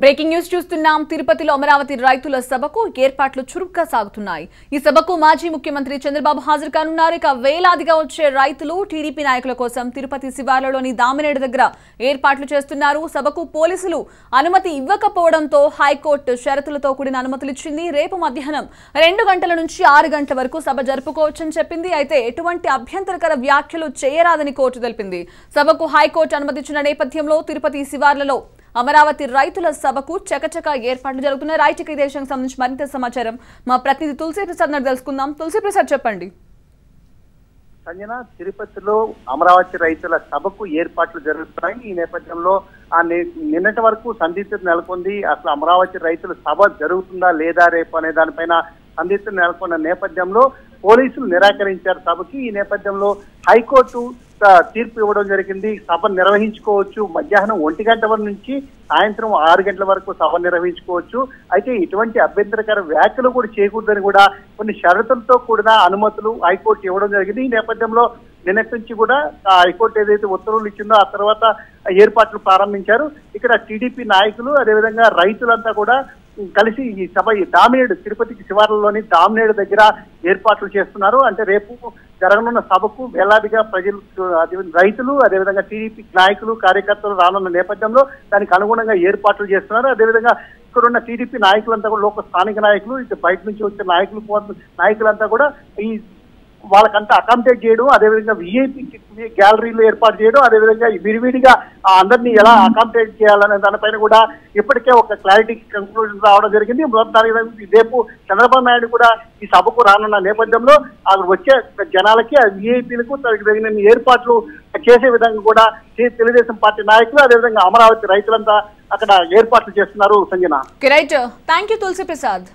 Breaking news చూస్తున్నాం. తిరుపతిలో అమరావతి రైతుల సభకు ఏర్పాట్లు చురుగ్గా సాగుతున్నాయి. ఈ సభకు మాజీ ముఖ్యమంత్రి చంద్రబాబు హాజరు కానున్నారు. ఇక వేలాదిగా వచ్చే రైతులు టీడీపీ నాయకుల కోసం తిరుపతి శివార్లలోని దామినేడు దగ్గర ఏర్పాట్లు చేస్తున్నారు. సభకు పోలీసులు అనుమతి ఇవ్వకపోవడంతో హైకోర్టు షరతులతో కూడిన అనుమతులు ఇచ్చింది. రేపు మధ్యాహ్నం రెండు గంటల నుంచి ఆరు గంటల వరకు సభ జరుపుకోవచ్చని చెప్పింది. అయితే ఎటువంటి అభ్యంతరకర వ్యాఖ్యలు చేయరాదని కోర్టు తెలిపింది. సభకు హైకోర్టు అనుమతిచ్చిన నేపథ్యంలో తిరుపతి శివార్లలో అమరావతి రైతుల సభకు చకచక ఏర్పాట్లు జరుగుతున్నాయి. రైట్ దేశానికి సంబంధించి మరింత సమాచారం మా ప్రతినిధి తులసి ప్రసాద్ నాడు తెలుసుకుందాం. తులసి ప్రసాద్ చెప్పండి. సంజన తిరుపతిలో అమరావతి రైతుల సభకు ఏర్పాట్లు జరుగుతున్నాయి. ఈ నేపథ్యంలో ఆ నిన్నటి వరకు సందిగ్ధత నెలకొంది. అసలు అమరావతి రైతుల సభ జరుగుతుందా లేదా రేపు అనే దానిపైన సందిగ్ధత నెలకొన్న నేపథ్యంలో పోలీసులు నిరాకరించారు సభకి. ఈ నేపథ్యంలో హైకోర్టు తీర్పు ఇవ్వడం జరిగింది. సభ నిర్వహించుకోవచ్చు. మధ్యాహ్నం ఒంటి గంట వరకు నుంచి సాయంత్రం ఆరు గంటల వరకు సభ నిర్వహించుకోవచ్చు. అయితే ఇటువంటి అభ్యంతరకర వ్యాఖ్యలు కూడా చేయకూడదని కూడా కొన్ని షరతులతో కూడిన అనుమతులు హైకోర్టు ఇవ్వడం జరిగింది. ఈ నేపథ్యంలో నిన్నటి నుంచి కూడా హైకోర్టు ఏదైతే ఉత్తర్వులు ఇచ్చిందో ఆ తర్వాత ఏర్పాట్లు ప్రారంభించారు. ఇక్కడ టీడీపీ నాయకులు అదేవిధంగా రైతులంతా కూడా కలిసి ఈ సభ ఈ దామినేడు తిరుపతికి శివార్లలోని దామినేడు దగ్గర ఏర్పాట్లు చేస్తున్నారు. అంటే రేపు జరగనున్న సభకు వేలాదిగా ప్రజలు అదే రైతులు అదేవిధంగా టీడీపీ నాయకులు కార్యకర్తలు రానున్న నేపథ్యంలో దానికి అనుగుణంగా ఏర్పాట్లు చేస్తున్నారు. అదేవిధంగా ఇక్కడున్న టీడీపీ నాయకులంతా కూడా లోక స్థానిక నాయకులు ఇటు బయట నుంచి వచ్చే నాయకులు నాయకులంతా కూడా ఈ వాళ్ళకంతా అకామిడేట్ చేయడం అదేవిధంగా విఐపి గ్యాలరీలు ఏర్పాటు చేయడం అదేవిధంగా విడివిడిగా అందరినీ ఎలా అకామిడేట్ చేయాలనే దానిపైన కూడా ఇప్పటికే ఒక క్లారిటీ కంక్లూజన్ రావడం జరిగింది. దాని రేపు చంద్రబాబు నాయుడు కూడా ఈ సభకు రానున్న నేపథ్యంలో అక్కడ వచ్చే జనాలకి ఆ విఐపీలకు తగిన ఏర్పాట్లు చేసే విధంగా కూడా తెలుగుదేశం పార్టీ నాయకులు అదేవిధంగా అమరావతి రైతులంతా అక్కడ ఏర్పాట్లు చేస్తున్నారు. Sanjana. Right thank you Tulasi Prasad